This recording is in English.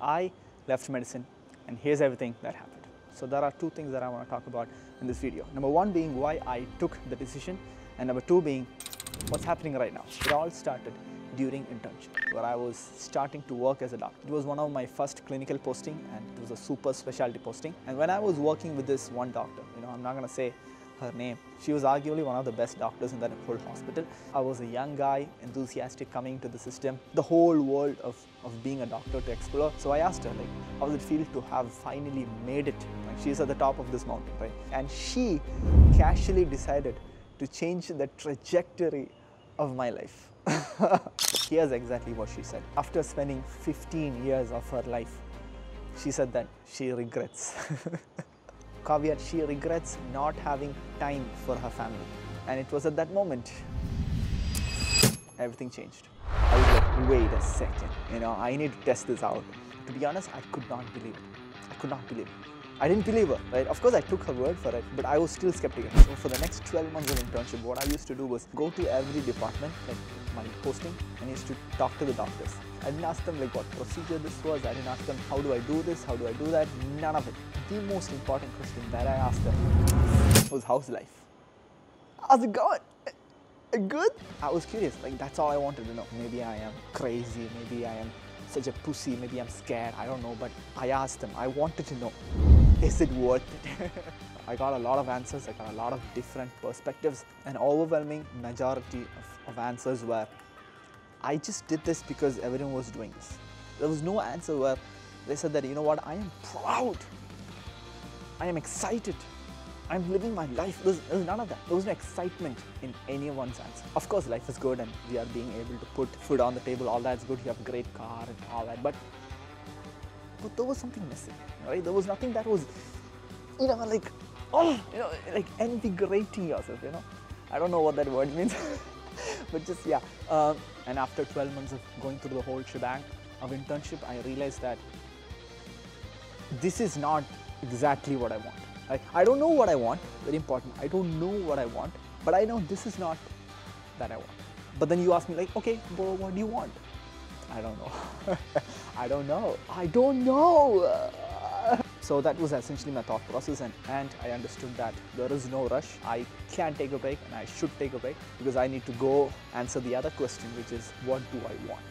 I left medicine and here's everything that happened. So there are two things that I want to talk about in this video. Number one being why I took the decision and number two being what's happening right now. It all started during internship where I was starting to work as a doctor. It was one of my first clinical posting and it was a super specialty posting. And when I was working with this one doctor, you know, I'm not gonna say her name. She was arguably one of the best doctors in that whole hospital. I was a young guy, enthusiastic coming to the system, the whole world of, of being a doctor to explore. So I asked her, like, how does it feel to have finally made it? Like, she's at the top of this mountain, right? And she casually decided to change the trajectory of my life. Here's exactly what she said. After spending 15 years of her life, she said that she regrets. Caveat, she regrets not having time for her family. And it was at that moment everything changed. I was like, wait a second, you know, I need to test this out. To be honest, I could not believe it. I could not believe it. I didn't believe her, right? Of course, I took her word for it, but I was still skeptical. So for the next 12 months of internship, what I used to do was go to every department, like my posting, and used to talk to the doctors. I didn't ask them like what procedure this was. I didn't ask them how do I do this, how do I do that. None of it. The most important question that I asked them was how's life? How's it going? Uh, good? I was curious. Like that's all I wanted to know. Maybe I am crazy. Maybe I am such a pussy. Maybe I'm scared. I don't know. But I asked them. I wanted to know. Is it worth it? I got a lot of answers. I got a lot of different perspectives. An overwhelming majority of, of answers were I just did this because everyone was doing this. There was no answer where they said that, you know what, I am proud. I am excited. I'm living my life. There was, there was none of that. There was no excitement in anyone's answer. Of course, life is good and we are being able to put food on the table. All that's good. You have a great car and all that. But, but there was something missing, right? There was nothing that was, you know, like, oh, you know, like invigorating yourself, you know. I don't know what that word means. but just yeah. Um, and after 12 months of going through the whole shebang of internship, I realized that this is not exactly what I want. I, I don't know what I want, very important. I don't know what I want, but I know this is not that I want. But then you ask me like, okay, well, what do you want? I don't know. I don't know. I don't know. So that was essentially my thought process and, and I understood that there is no rush. I can take a break and I should take a break because I need to go answer the other question which is what do I want?